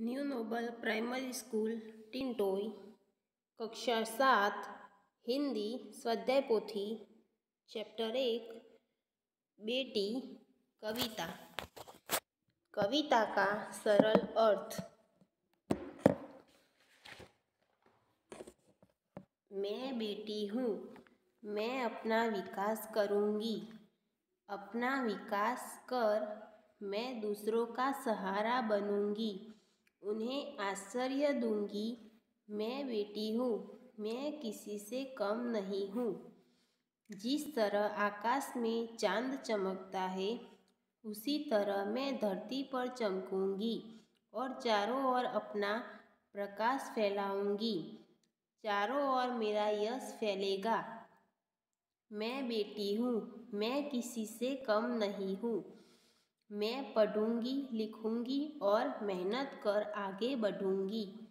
New Nobel primary school Tintoi कक्षा सात, हिंदी स्वाध्याय पोथी, चैप्टर एक, बेटी, कविता। कविता का सरल अर्थ। मैं बेटी हूँ, मैं अपना विकास करूँगी। अपना विकास कर मैं दूसरों का सहारा बनूँगी। उन्हें आश्चर्य दूँगी। मैं बेटी हूँ, मैं किसी से कम नहीं हूँ। जिस तरह आकाश में चाँद चमकता है, उसी तरह मैं धरती पर चमकूँगी और चारों ओर अपना प्रकाश फैलाऊँगी। चारों ओर मेरा यश फैलेगा। मैं बेटी हूँ, मैं किसी से कम नहीं हूँ। मैं पढ़ूँगी, लिखूँगी और मेहनत कर आगे बढ़ूँगी।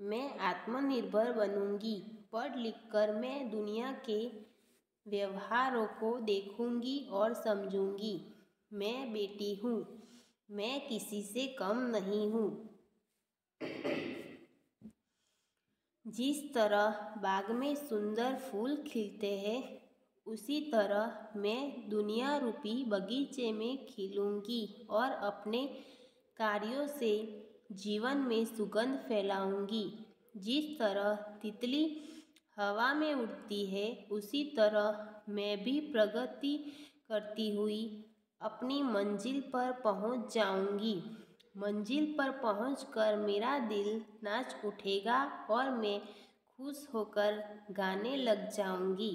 मैं आत्मनिर्भर बनूँगी। पढ़ लिख कर मैं दुनिया के व्यवहारों को देखूँगी और समझूँगी। मैं बेटी हूँ। मैं किसी से कम नहीं हूँ। जिस तरह बाग में सुंदर फूल खिलते हैं उसी तरह मैं दुनिया रूपी बगीचे में खिलूँगी और अपने कार्यों से जीवन में सुगंध फैलाऊँगी। जिस तरह तितली हवा में उड़ती है, उसी तरह मैं भी प्रगति करती हुई अपनी मंजिल पर पहुँच जाऊँगी। मंजिल पर पहुंचकर मेरा दिल नाच उठेगा और मैं खुश होकर गाने लग जाऊँगी।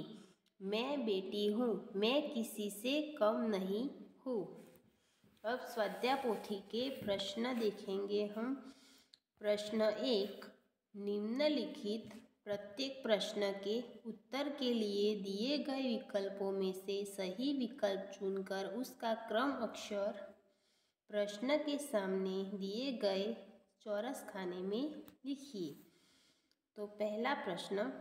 मैं बेटी हूँ, मैं किसी से कम नहीं हूँ। अब स्वाध्याय पोथी के प्रश्न देखेंगे हम। प्रश्न एक, निम्नलिखित प्रत्येक प्रश्न के उत्तर के लिए दिए गए विकल्पों में से सही विकल्प चुनकर उसका क्रम अक्षर प्रश्न के सामने दिए गए चौरस खाने में लिखिए। तो पहला प्रश्न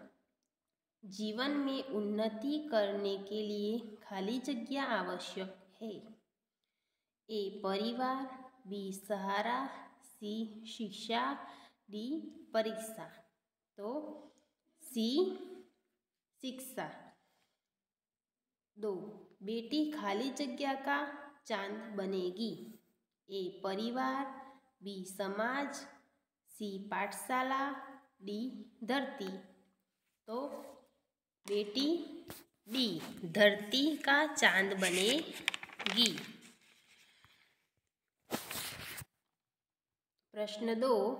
जीवन में उन्नति करने के लिए खाली जगह आवश्यक है। ए परिवार, बी सहारा, सी शिक्षा, डी परीक्षा। तो सी शिक्षा। दो, बेटी खाली जगह का चाँद बनेगी। ए परिवार, बी समाज, सी पाठशाला, डी धरती। तो बेटी डी धरती का चाँद बनेगी। प्रश्न दो।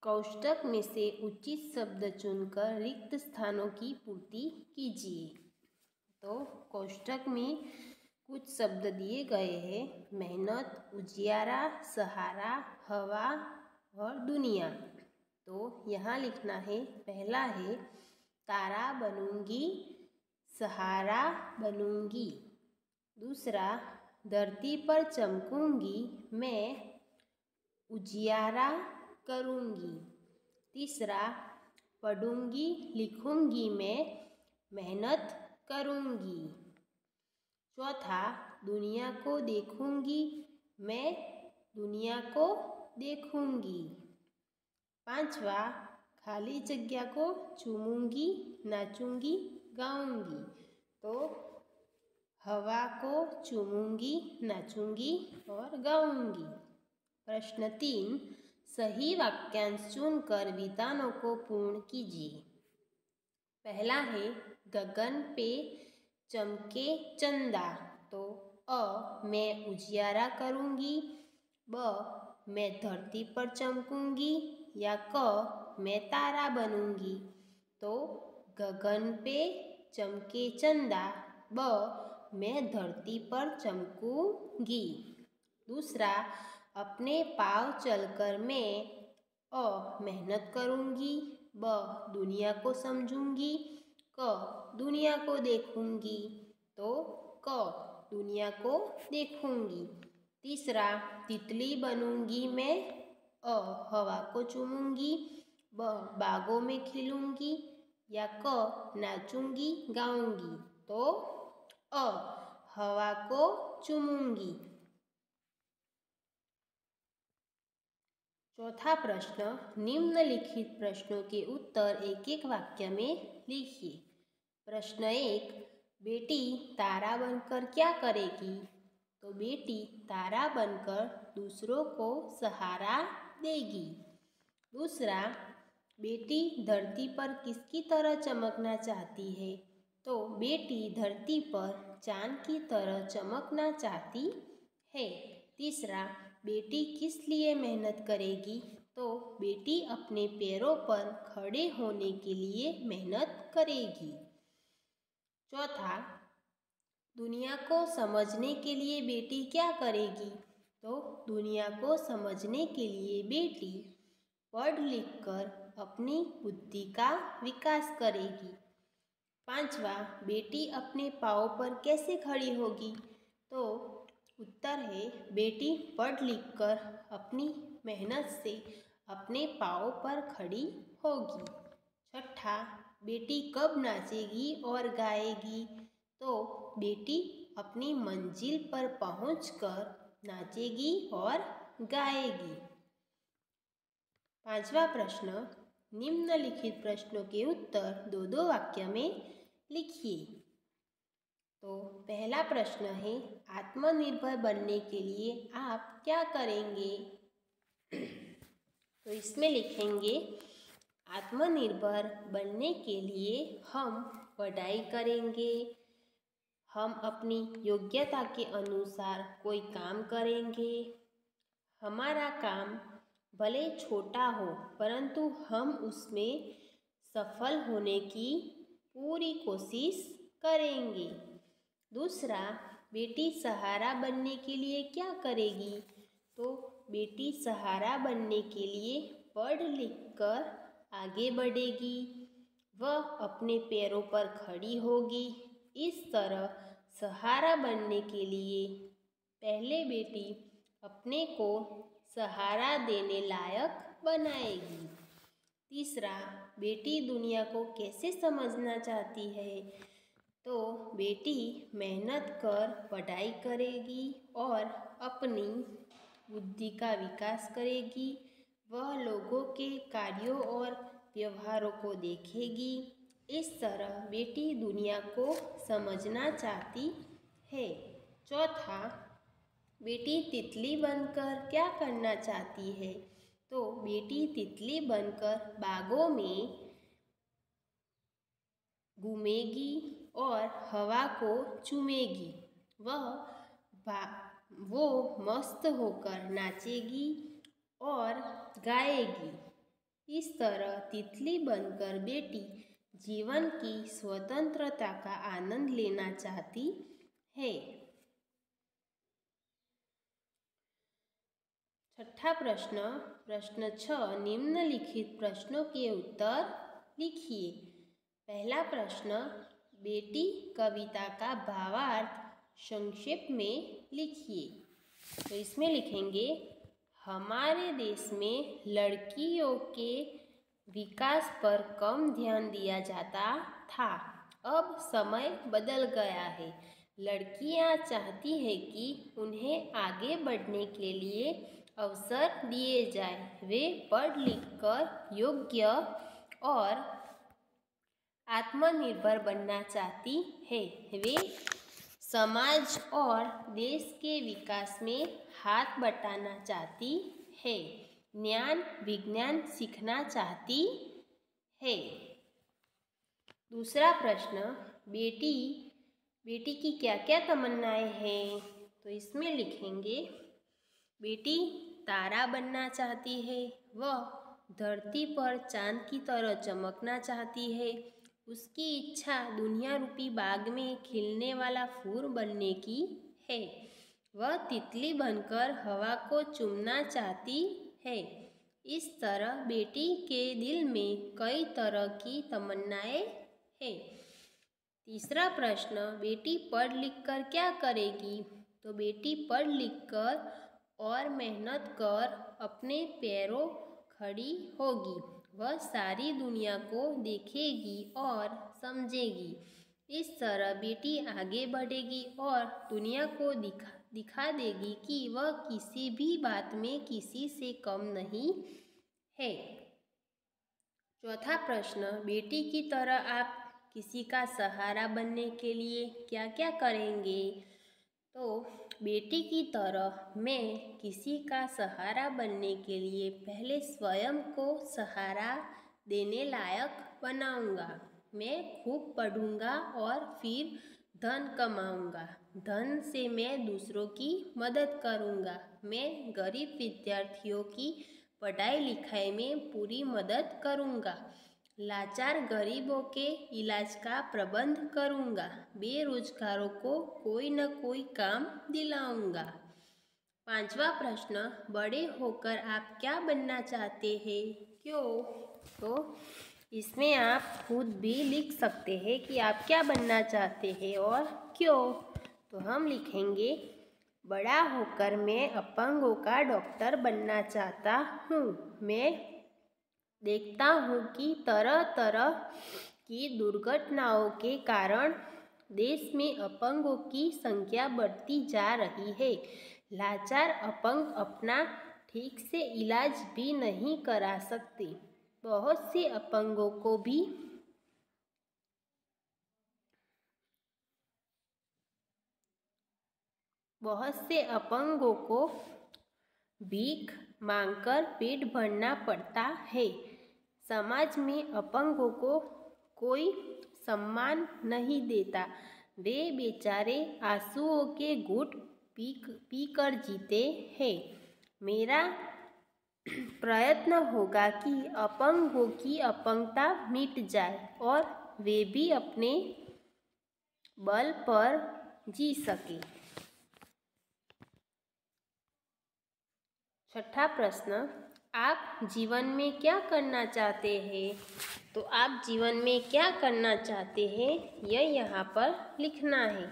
कौष्टक में से उचित शब्द चुनकर रिक्त स्थानों की पूर्ति कीजिए। तो कौष्टक में कुछ शब्द दिए गए हैं। मेहनत, उजियारा, सहारा, हवा और दुनिया। तो यहाँ लिखना है, पहला है तारा बनूँगी, सहारा बनूँगी। दूसरा, धरती पर चमकूँगी, मैं उजियारा करूँगी। तीसरा, पढ़ूँगी, लिखूँगी, मैं मेहनत करूँगी। चौथा, दुनिया को देखूँगी, मैं दुनिया को देखूँगी। पांचवा खाली जगह को चूमूँगी, नाचूँगी, गाऊँगी। तो हवा को चूमूँगी, नाचूँगी और गाऊँगी। प्रश्न तीन, सही वाक्यांश चुनकर विधानों को पूर्ण कीजिए। पहला है, गगन पे चमके चंदा। तो अ, मैं उजियारा करूँगी। ब, मैं धरती पर चमकूँगी। या क मैं तारा बनूँगी। तो गगन पे चमके चंदा, ब, मैं धरती पर चमकूँगी। दूसरा, अपने पाव चलकर मैं अ, मेहनत करूँगी। ब, दुनिया को समझूँगी। क, दुनिया को देखूँगी। तो क, दुनिया को देखूँगी। तीसरा, तितली बनूँगी मैं। अ, हवा को चूमूँगी। ब बागों में खिलूँगी या क नाचूँगी, गाऊँगी। तो अ हवा को चूमूँगी। चौथा प्रश्न, निम्नलिखित प्रश्नों के उत्तर एक एक वाक्य में लिखिए। प्रश्न एक, बेटी तारा बनकर क्या करेगी? तो बेटी तारा बनकर दूसरों को सहारा देगी। दूसरा बेटी धरती पर किसकी तरह चमकना चाहती है? तो बेटी धरती पर चाँद की तरह चमकना चाहती है। तीसरा, बेटी किस लिए मेहनत करेगी? तो बेटी अपने पैरों पर खड़े होने के लिए मेहनत करेगी। चौथा, दुनिया को समझने के लिए बेटी क्या करेगी? तो दुनिया को समझने के लिए बेटी पढ़ लिख कर अपनी बुद्धि का विकास करेगी। पांचवा, बेटी अपने पाँव पर कैसे खड़ी होगी? तो उत्तर है, बेटी पढ़ लिख कर अपनी मेहनत से अपने पाँव पर खड़ी होगी। छठा, बेटी कब नाचेगी और गाएगी? तो बेटी अपनी मंजिल पर पहुंचकर नाचेगी और गाएगी। पांचवा प्रश्न निम्नलिखित प्रश्नों के उत्तर दो दो वाक्य में लिखिए। तो पहला प्रश्न है, आत्मनिर्भर बनने के लिए आप क्या करेंगे? तो इसमें लिखेंगे, आत्मनिर्भर बनने के लिए हम पढ़ाई करेंगे। हम अपनी योग्यता के अनुसार कोई काम करेंगे। हमारा काम भले छोटा हो, परंतु हम उसमें सफल होने की पूरी कोशिश करेंगे। दूसरा, बेटी सहारा बनने के लिए क्या करेगी? तो बेटी सहारा बनने के लिए पढ़ लिख कर आगे बढ़ेगी। वह अपने पैरों पर खड़ी होगी। इस तरह सहारा बनने के लिए पहले बेटी अपने को सहारा देने लायक बनाएगी। तीसरा, बेटी दुनिया को कैसे समझना चाहती है? तो बेटी मेहनत कर, पढ़ाई करेगी और अपनी बुद्धि का विकास करेगी। वह लोगों के कार्यों और व्यवहारों को देखेगी। इस तरह बेटी दुनिया को समझना चाहती है। चौथा बेटी तितली बनकर क्या करना चाहती है? तो बेटी तितली बनकर बागों में घूमेगी और हवा को चूमेगी। वह वो मस्त होकर नाचेगी और गाएगी। इस तरह तितली बनकर बेटी जीवन की स्वतंत्रता का आनंद लेना चाहती है। छठा प्रश्न प्रश्न छ, निम्नलिखित प्रश्नों के उत्तर लिखिए। पहला प्रश्न, बेटी कविता का भावार्थ संक्षेप में लिखिए। तो इसमें लिखेंगे, हमारे देश में लड़कियों के विकास पर कम ध्यान दिया जाता था। अब समय बदल गया है। लड़कियाँ चाहती है कि उन्हें आगे बढ़ने के लिए अवसर दिए जाए। वे पढ़ लिख कर योग्य और आत्मनिर्भर बनना चाहती है। वे समाज और देश के विकास में हाथ बटाना चाहती है। ज्ञान, विज्ञान सीखना चाहती है। दूसरा प्रश्न, बेटी बेटी की क्या क्या तमन्नाएँ हैं? तो इसमें लिखेंगे, बेटी तारा बनना चाहती है। वह धरती पर चाँद की तरह चमकना चाहती है। उसकी इच्छा दुनिया रूपी बाग में खिलने वाला फूल बनने की है। वह तितली बनकर हवा को चूमना चाहती है। इस तरह बेटी के दिल में कई तरह की तमन्नाएँ हैं। तीसरा प्रश्न, बेटी पढ़ लिख कर क्या करेगी? तो बेटी पढ़ लिख कर और मेहनत कर अपने पैरों खड़ी होगी। वह सारी दुनिया को देखेगी और समझेगी। इस तरह बेटी आगे बढ़ेगी और दुनिया को दिखा दिखा देगी कि वह किसी भी बात में किसी से कम नहीं है। चौथा प्रश्न, बेटी की तरह आप किसी का सहारा बनने के लिए क्या क्या करेंगे? तो बेटी की तरह मैं किसी का सहारा बनने के लिए पहले स्वयं को सहारा देने लायक बनाऊँगा। मैं खूब पढ़ूँगा और फिर धन कमाऊँगा। धन से मैं दूसरों की मदद करूँगा। मैं गरीब विद्यार्थियों की पढ़ाई लिखाई में पूरी मदद करूँगा। लाचार गरीबों के इलाज का प्रबंध करूँगा। बेरोजगारों को कोई न कोई काम दिलाऊँगा। पांचवा प्रश्न, बड़े होकर आप क्या बनना चाहते हैं? क्यों? तो इसमें आप खुद भी लिख सकते हैं कि आप क्या बनना चाहते हैं और क्यों। तो हम लिखेंगे, बड़ा होकर मैं अपंगों का डॉक्टर बनना चाहता हूँ। मैं देखता हूँ कि तरह तरह की दुर्घटनाओं के कारण देश में अपंगों की संख्या बढ़ती जा रही है। लाचार अपंग अपना ठीक से इलाज भी नहीं करा सकते। बहुत से अपंगों को भी बहुत से अपंगों को भीख मांगकर पेट भरना पड़ता है। समाज में अपंगों को कोई सम्मान नहीं देता। वे बेचारे आंसुओं के घुट पी पीकर जीते हैं। मेरा प्रयत्न होगा कि अपंगों की अपंगता मिट जाए और वे भी अपने बल पर जी सके। छठा प्रश्न। आप जीवन में क्या करना चाहते हैं? तो आप जीवन में क्या करना चाहते हैं? यह यहाँ पर लिखना है।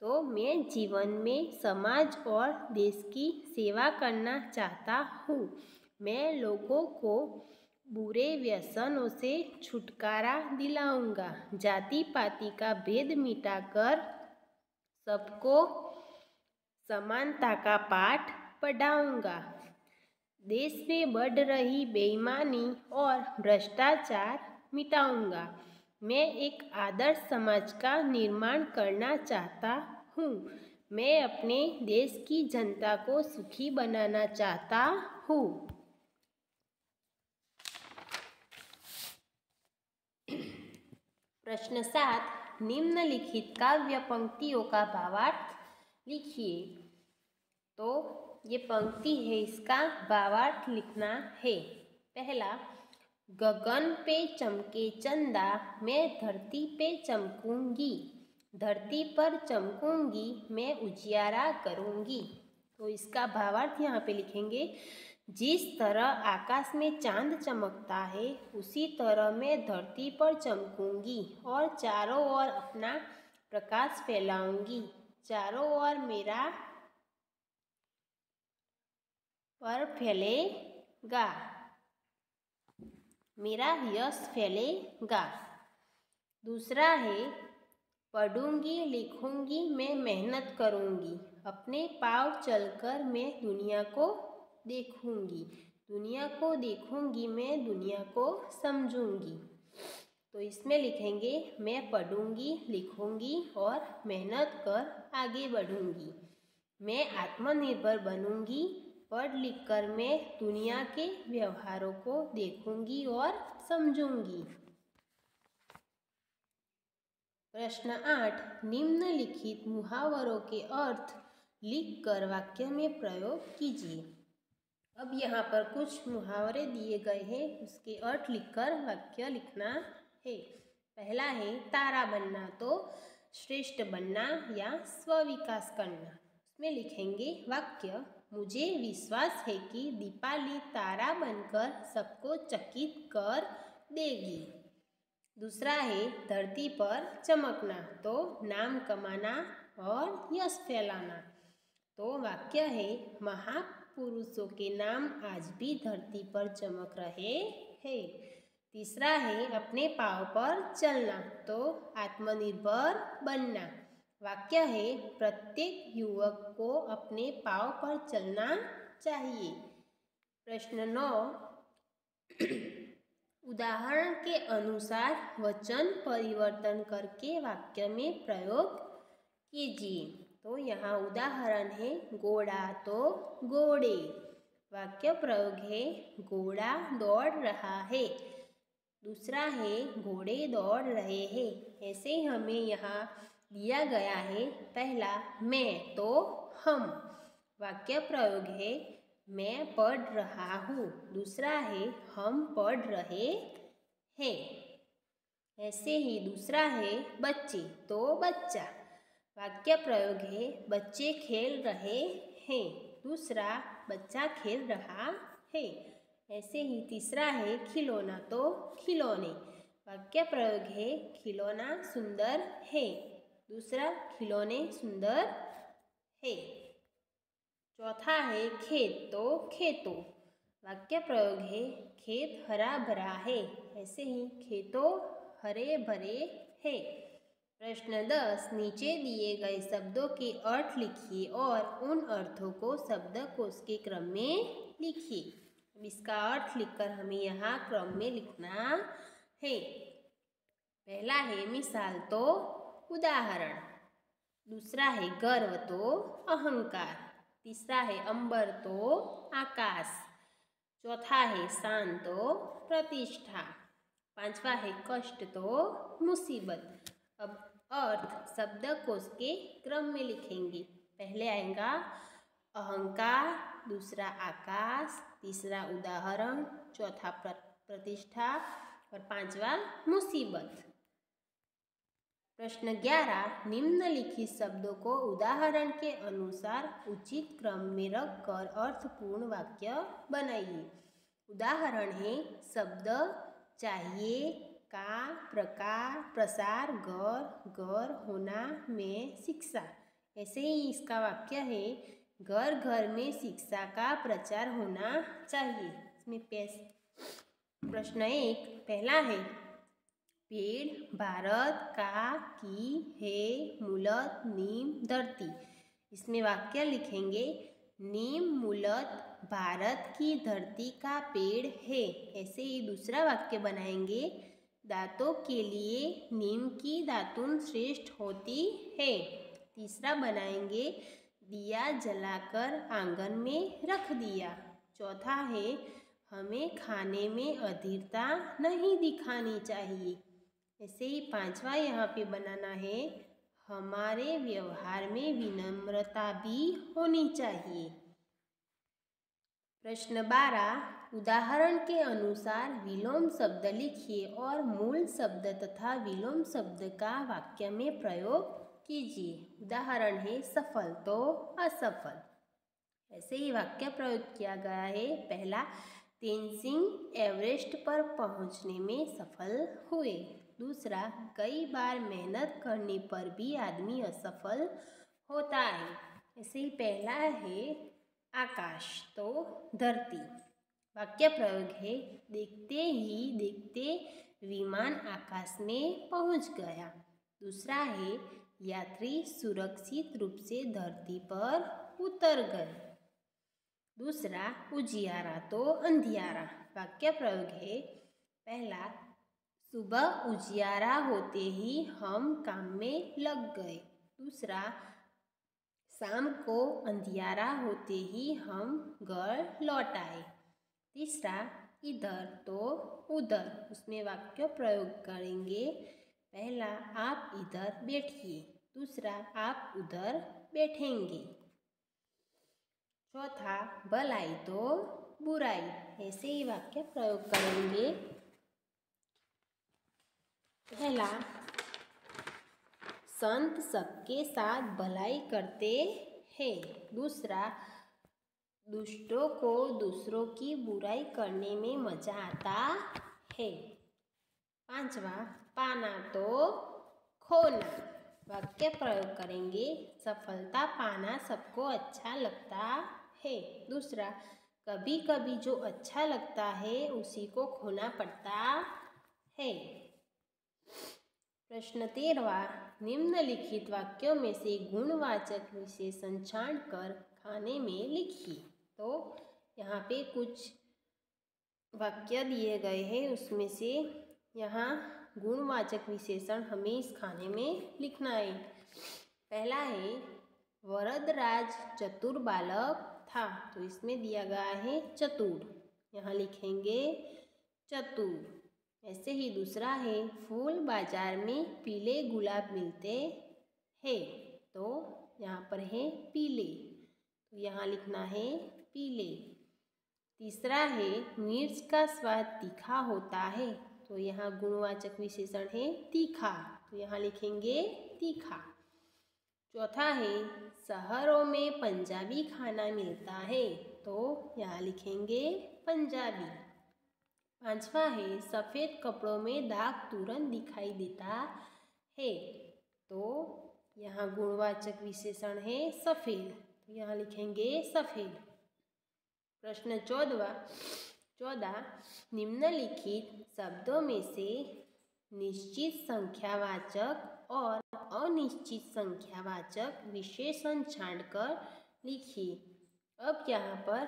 तो मैं जीवन में समाज और देश की सेवा करना चाहता हूँ। मैं लोगों को बुरे व्यसनों से छुटकारा दिलाऊँगा। जाति पाति का भेद मिटाकर सबको समानता का पाठ पढ़ाऊँगा। देश में बढ़ रही बेईमानी और भ्रष्टाचार मिटाऊँगा। मैं एक आदर्श समाज का निर्माण करना चाहता हूँ। मैं अपने देश की जनता को सुखी बनाना चाहता हूँ। प्रश्न सात, निम्नलिखित काव्य पंक्तियों का भावार्थ लिखिए। तो ये पंक्ति है इसका भावार्थ लिखना है। पहला, गगन पे चमके चंदा, मैं धरती पे चमकूँगी। धरती पर चमकूँगी, मैं उजियारा करूँगी। तो इसका भावार्थ यहाँ पे लिखेंगे, जिस तरह आकाश में चाँद चमकता है, उसी तरह मैं धरती पर चमकूँगी और चारों ओर अपना प्रकाश फैलाऊँगी। चारों ओर मेरा पर फैलेगा। मेरा यश फैलेगा। दूसरा है, पढ़ूँगी, लिखूँगी, मैं मेहनत करूँगी। अपने पाव चलकर मैं दुनिया को देखूँगी। दुनिया को देखूँगी, मैं दुनिया को समझूँगी। तो इसमें लिखेंगे, मैं पढ़ूँगी, लिखूँगी और मेहनत कर आगे बढ़ूँगी। मैं आत्मनिर्भर बनूँगी पढ़ लिख कर मैं दुनिया के व्यवहारों को देखूँगी और समझूँगी। प्रश्न आठ, निम्नलिखित मुहावरों के अर्थ लिख कर वाक्य में प्रयोग कीजिए। अब यहाँ पर कुछ मुहावरे दिए गए हैं, उसके अर्थ लिखकर वाक्य लिखना है। पहला है, तारा बनना तो श्रेष्ठ बनना या स्विकास करना। उसमें लिखेंगे वाक्य मुझे विश्वास है कि दीपाली तारा बनकर सबको चकित कर देगी। दूसरा है, धरती पर चमकना तो नाम कमाना और यश फैलाना। तो वाक्य है, महापुरुषों के नाम आज भी धरती पर चमक रहे हैं। तीसरा है, अपने पाँव पर चलना तो आत्मनिर्भर बनना। वाक्य है, प्रत्येक युवक को अपने पाव पर चलना चाहिए। प्रश्न नौ, उदाहरण के अनुसार वचन परिवर्तन करके वाक्य में प्रयोग कीजिए। तो यहाँ उदाहरण है घोड़ा तो घोड़े वाक्य प्रयोग है घोड़ा दौड़ रहा है। दूसरा है घोड़े दौड़ रहे हैं। ऐसे हमें यहाँ दिया गया है। पहला, मैं तो हम। वाक्य प्रयोग है, मैं पढ़ रहा हूँ। दूसरा है, हम पढ़ रहे हैं। ऐसे ही दूसरा है, बच्चे तो बच्चा। वाक्य प्रयोग है, बच्चे खेल रहे हैं। दूसरा, बच्चा खेल रहा है। ऐसे ही तीसरा है, खिलौना तो खिलौने। वाक्य प्रयोग है, खिलौना सुंदर है। दूसरा खिलौने सुंदर है। चौथा है खेत तो खेतों। वाक्य प्रयोग है, खेत हरा भरा है, ऐसे ही खेतों हरे भरे है। प्रश्न दस, नीचे दिए गए शब्दों के अर्थ लिखिए और उन अर्थों को शब्द कोश के क्रम में लिखिए। इसका अर्थ लिखकर हमें यहाँ क्रम में लिखना है। पहला है मिसाल तो उदाहरण। दूसरा है गर्व तो अहंकार। तीसरा है अंबर तो आकाश। चौथा है शान तो प्रतिष्ठा। पांचवा है कष्ट तो मुसीबत। अब अर्थ शब्द के क्रम में लिखेंगे। पहले आएगा अहंकार, दूसरा आकाश, तीसरा उदाहरण, चौथा प्रतिष्ठा और पांचवा मुसीबत। प्रश्न ग्यारह, निम्नलिखित शब्दों को उदाहरण के अनुसार उचित क्रम में रखकर अर्थपूर्ण वाक्य बनाइए। उदाहरण है, शब्द चाहिए, का, प्रकार, प्रसार गौर गौर होना, में, शिक्षा। ऐसे ही इसका वाक्य है, घर घर में शिक्षा का प्रचार होना चाहिए। इसमें प्रश्न एक, पहला है पेड़ भारत का की है मूलत नीम धरती। इसमें वाक्य लिखेंगे, नीम मूलत भारत की धरती का पेड़ है। ऐसे ही दूसरा वाक्य बनाएँगे, दांतों के लिए नीम की दातुन श्रेष्ठ होती है। तीसरा बनाएँगे, दिया जलाकर आँगन में रख दिया। चौथा है, हमें खाने में अधीरता नहीं दिखानी चाहिए। ऐसे ही पांचवा यहाँ पे बनाना है, हमारे व्यवहार में विनम्रता भी होनी चाहिए। प्रश्न बारह, उदाहरण के अनुसार विलोम शब्द लिखिए और मूल शब्द तथा विलोम शब्द का वाक्य में प्रयोग कीजिए। उदाहरण है, सफल तो असफल। ऐसे ही वाक्य प्रयोग किया गया है। पहला, तेनसिंग एवरेस्ट पर पहुँचने में सफल हुए। दूसरा, कई बार मेहनत करने पर भी आदमी असफल होता है। ऐसे ही पहला है आकाश तो धरती। वाक्य प्रयोग है, देखते ही देखते विमान आकाश में पहुँच गया। दूसरा है, यात्री सुरक्षित रूप से धरती पर उतर गए। दूसरा, उजियारा तो अंधियारा। वाक्य प्रयोग है, पहला सुबह उजियारा होते ही हम काम में लग गए। दूसरा, शाम को अंधियारा होते ही हम घर लौट आए। तीसरा, इधर तो उधर, उसमें वाक्य प्रयोग करेंगे। पहला, आप इधर बैठिए। दूसरा, आप उधर बैठेंगे। चौथा भलाई तो बुराई। ऐसे ही वाक्य प्रयोग करेंगे। पहला, संत सबके साथ भलाई करते हैं। दूसरा, दुष्टों को दूसरों की बुराई करने में मज़ा आता है। पांचवा, पाना तो खोना। वाक्य प्रयोग करेंगे। सफलता पाना सबको अच्छा लगता है। दूसरा कभी कभी जो अच्छा लगता है उसी को खोना पड़ता है। प्रश्न तेरवा, निम्नलिखित वाक्यों में से गुणवाचक विशेषण छांट कर खाने में लिखिए तो यहाँ पे कुछ वाक्य दिए गए हैं, उसमें से यहाँ गुणवाचक विशेषण हमें इस खाने में लिखना है। पहला है, वरदराज चतुर बालक था तो इसमें दिया गया है चतुर। यहाँ लिखेंगे चतुर। ऐसे ही दूसरा है, फूल बाज़ार में पीले गुलाब मिलते हैं। तो यहाँ पर है पीले। तो यहाँ लिखना है पीले। तीसरा है, मिर्च का स्वाद तीखा होता है। तो यहाँ गुणवाचक विशेषण है तीखा। तो यहाँ लिखेंगे तीखा। चौथा है, शहरों में पंजाबी खाना मिलता है। तो यहाँ लिखेंगे पंजाबी। पांचवा है, सफ़ेद कपड़ों में दाग तुरंत दिखाई देता है। तो यहाँ गुणवाचक विशेषण है, सफ़ेद। तो यहाँ लिखेंगे सफ़ेद। प्रश्न चौदवा। चौदह, निम्नलिखित शब्दों में से निश्चित संख्यावाचक और अनिश्चित संख्यावाचक विशेषण छांटकर लिखिए। अब यहाँ पर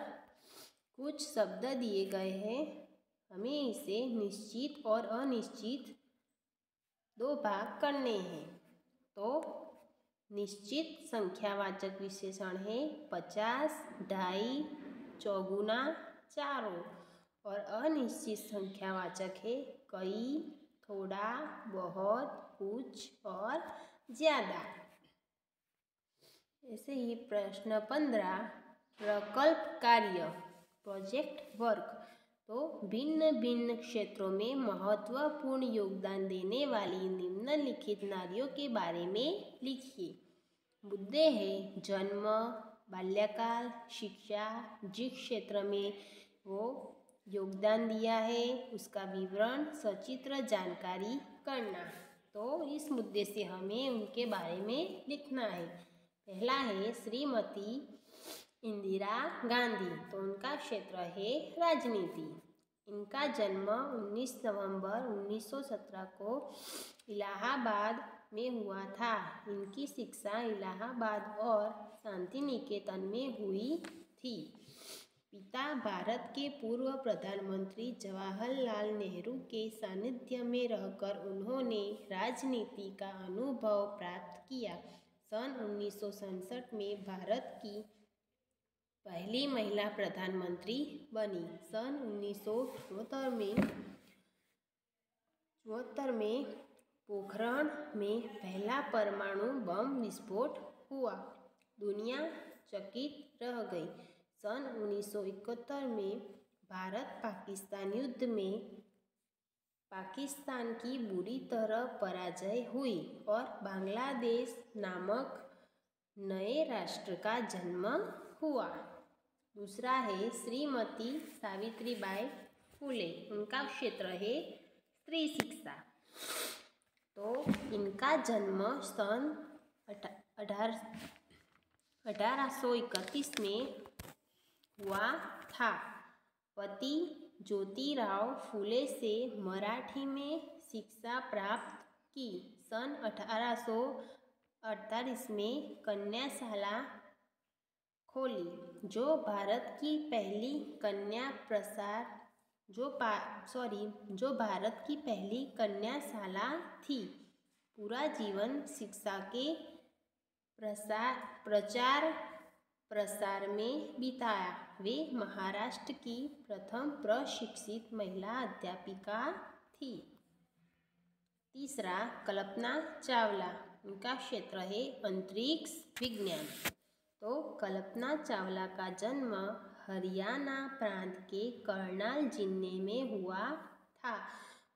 कुछ शब्द दिए गए हैं। हमें इसे निश्चित और अनिश्चित दो भाग करने हैं। तो निश्चित संख्यावाचक विशेषण है पचास ढाई चौगुना चारों और अनिश्चित संख्यावाचक है कई, थोड़ा, बहुत, कुछ और ज़्यादा। ऐसे ही प्रश्न पंद्रह, प्रकल्प कार्य, प्रोजेक्ट वर्क। तो भिन्न भिन्न क्षेत्रों में महत्वपूर्ण योगदान देने वाली निम्नलिखित नारियों के बारे में लिखिए। मुद्दे हैं, जन्म, बाल्यकाल, शिक्षा, जिस क्षेत्र में वो योगदान दिया है, उसका विवरण, सचित्र, जानकारी करना। तो इस मुद्दे से हमें उनके बारे में लिखना है। पहला है श्रीमती इंदिरा गांधी तो उनका क्षेत्र है राजनीति। इनका जन्म 19 नवंबर 1917 को इलाहाबाद में हुआ था। इनकी शिक्षा इलाहाबाद और शांति निकेतन में हुई थी। पिता भारत के पूर्व प्रधानमंत्री जवाहरलाल नेहरू के सानिध्य में रहकर उन्होंने राजनीति का अनुभव प्राप्त किया। सन उन्नीस सौ सड़सठ में भारत की पहली महिला प्रधानमंत्री बनी सन उन्नीस में। चौहत्तर में पोखरण में पहला परमाणु बम विस्फोट हुआ। दुनिया चकित रह गई। सन 1971 में भारत पाकिस्तान युद्ध में पाकिस्तान की बुरी तरह पराजय हुई और बांग्लादेश नामक नए राष्ट्र का जन्म हुआ। दूसरा है श्रीमती सावित्रीबाई फुले। उनका क्षेत्र है स्त्री शिक्षा। तो इनका जन्म सन अठारह अठारह सौ इकतीस में हुआ था। पति ज्योतिराव फुले से मराठी में शिक्षा प्राप्त की। सन अठारह सौ अड़तालीस में कन्याशाला खोली। जो भारत की पहली कन्या प्रसार जो सॉरी जो भारत की पहली कन्याशाला थी। पूरा जीवन शिक्षा के प्रसार प्रचार प्रसार में बिताया। वे महाराष्ट्र की प्रथम प्रशिक्षित महिला अध्यापिका थी। तीसरा कल्पना चावला। उनका क्षेत्र है अंतरिक्ष विज्ञान। तो कल्पना चावला का जन्म हरियाणा प्रांत के करनाल ज़िले में हुआ था।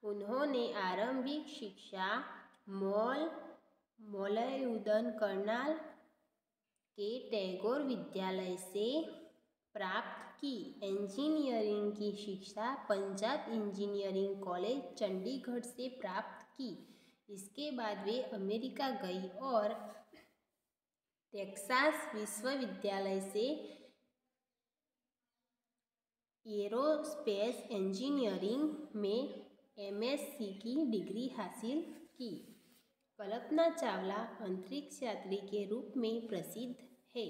उन्होंने आरंभिक शिक्षा मॉल मौलयुदन करनाल के टैगोर विद्यालय से प्राप्त की। इंजीनियरिंग की शिक्षा पंजाब इंजीनियरिंग कॉलेज चंडीगढ़ से प्राप्त की। इसके बाद वे अमेरिका गई और टेक्सास विश्वविद्यालय से एरोस्पेस इंजीनियरिंग में एमएससी की डिग्री हासिल की। कल्पना चावला अंतरिक्ष यात्री के रूप में प्रसिद्ध है।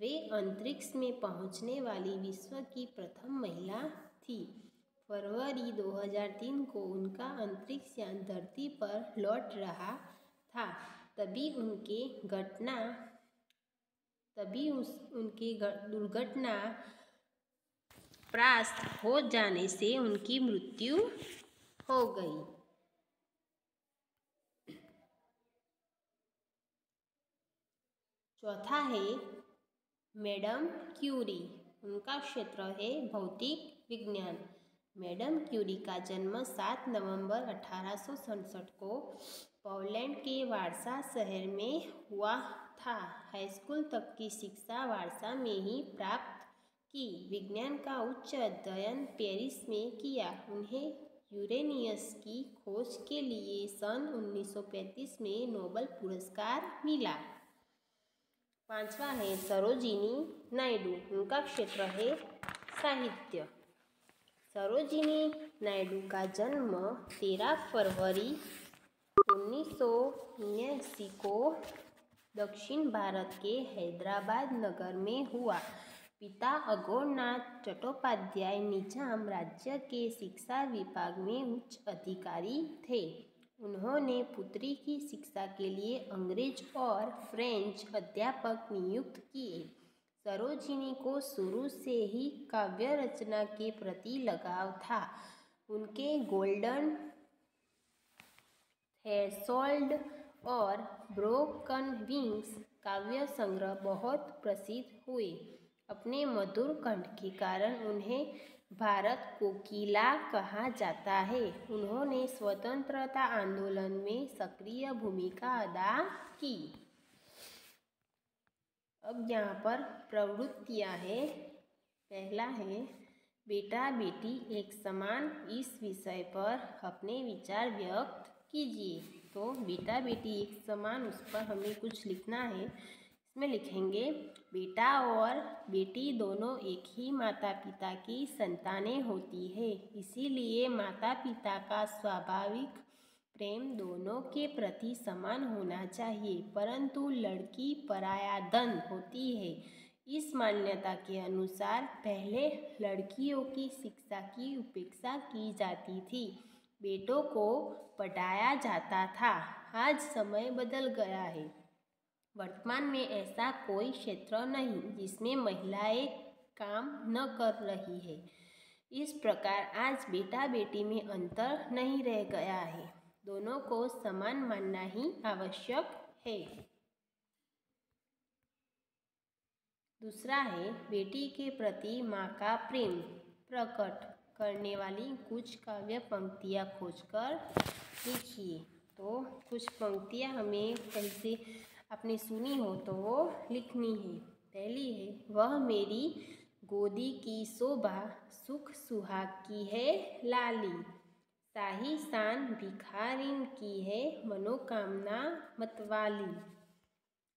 वे अंतरिक्ष में पहुँचने वाली विश्व की प्रथम महिला थी। फरवरी 2003 को उनका अंतरिक्ष यान धरती पर लौट रहा था। तभी उनके घटना तभी उस, उनकी दुर्घटना प्रास्त हो जाने से उनकी मृत्यु हो गई। चौथा है, मैडम क्यूरी। उनका क्षेत्र है भौतिक विज्ञान। मैडम क्यूरी का जन्म सात नवंबर अठारह सौ सड़सठ को पोलैंड के वारसा शहर में हुआ था। हाईस्कूल तक की शिक्षा वारसा में ही प्राप्त की। विज्ञान का उच्च अध्ययन पेरिस में किया। उन्हें यूरेनियस की खोज के लिए सन 1935 में नोबल पुरस्कार मिला। पांचवा है सरोजिनी नायडू। उनका क्षेत्र है साहित्य। सरोजिनी नायडू का जन्म तेरह फरवरी उन्नीस सौ को दक्षिण भारत के हैदराबाद नगर में हुआ। पिता अघोरनाथ चट्टोपाध्याय निज़ाम राज्य के शिक्षा विभाग में उच्च अधिकारी थे। उन्होंने पुत्री की शिक्षा के लिए अंग्रेज़ और फ्रेंच अध्यापक नियुक्त किए। सरोजिनी को शुरू से ही काव्य रचना के प्रति लगाव था। उनके गोल्डन थेसोल्ड और ब्रोकन विंग्स काव्य संग्रह बहुत प्रसिद्ध हुए। अपने मधुर कंठ के कारण उन्हें भारत को किला कहा जाता है। उन्होंने स्वतंत्रता आंदोलन में सक्रिय भूमिका अदा की। अब यहाँ पर प्रवृत्तियाँ हैं। पहला है, बेटा बेटी एक समान इस विषय पर अपने विचार व्यक्त कीजिए। तो बेटा बेटी एक समान उस पर हमें कुछ लिखना है। इसमें लिखेंगे, बेटा और बेटी दोनों एक ही माता पिता की संतानें होती है। इसीलिए माता पिता का स्वाभाविक प्रेम दोनों के प्रति समान होना चाहिए, परंतु लड़की पराया धन होती है। इस मान्यता के अनुसार पहले लड़कियों की शिक्षा की उपेक्षा की जाती थी। बेटों को पढ़ाया जाता था। आज समय बदल गया है। वर्तमान में ऐसा कोई क्षेत्र नहीं जिसमें महिलाएँ काम न कर रही है। इस प्रकार आज बेटा बेटी में अंतर नहीं रह गया है। दोनों को समान मानना ही आवश्यक है। दूसरा है, बेटी के प्रति माँ का प्रेम प्रकट करने वाली कुछ काव्य पंक्तियाँ खोजकर लिखिए तो कुछ पंक्तियाँ हमें कैसे आपने सुनी हो तो वो लिखनी है। पहली है, वह मेरी गोदी की शोभा सुख सुहाग की है लाली। शाही शान भिखारिन की है मनोकामना मतवाली।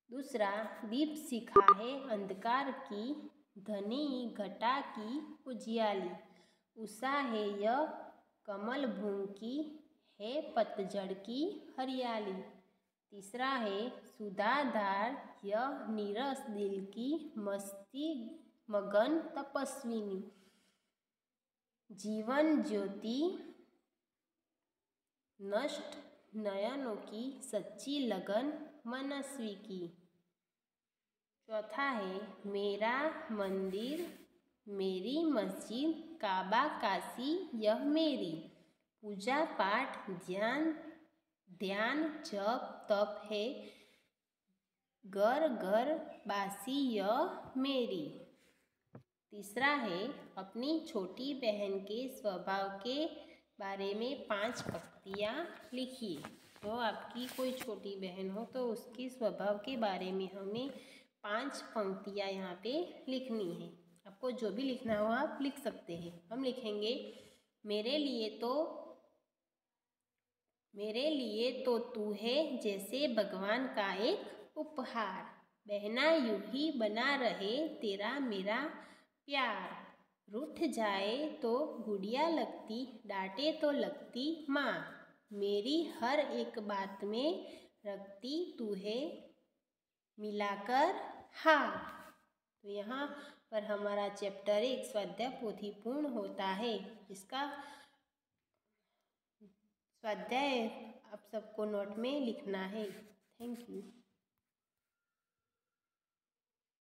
दूसरा, दीप सिखा है अंधकार की, धनी घटा की उजियाली। उषा है यह कमल भूमि की, है पतझड़ की हरियाली। तीसरा है सुधाधार, यह नीरस दिल की मस्ती मगन तपस्विनी। जीवन ज्योति नष्ट नयनों की सच्ची लगन मनस्वी की। चौथा है मेरा मंदिर, मेरी मस्जिद काबा काशी यह मेरी। पूजा पाठ, ध्यान ध्यान जप तप है। घर घर बासी यह मेरी। तीसरा है, अपनी छोटी बहन के स्वभाव के बारे में पाँच पंक्तियाँ लिखिए। तो आपकी कोई छोटी बहन हो तो उसके स्वभाव के बारे में हमें पाँच पंक्तियाँ यहाँ पे लिखनी है। आपको जो भी लिखना हो आप लिख सकते हैं। हम लिखेंगे, मेरे लिए तो मेरे लिए तो तू है जैसे भगवान का एक उपहार। बहना यूँ ही बना रहे तेरा मेरा प्यार। रूठ जाए तो गुड़िया लगती, डांटे तो लगती माँ। मेरी हर एक बात में रखती तू है, मिलाकर हाथ। तो यहाँ पर हमारा चैप्टर एक स्वाध्याय पोथी पूर्ण होता है। इसका स्वाध्याय आप सबको नोट में लिखना है। Thank you.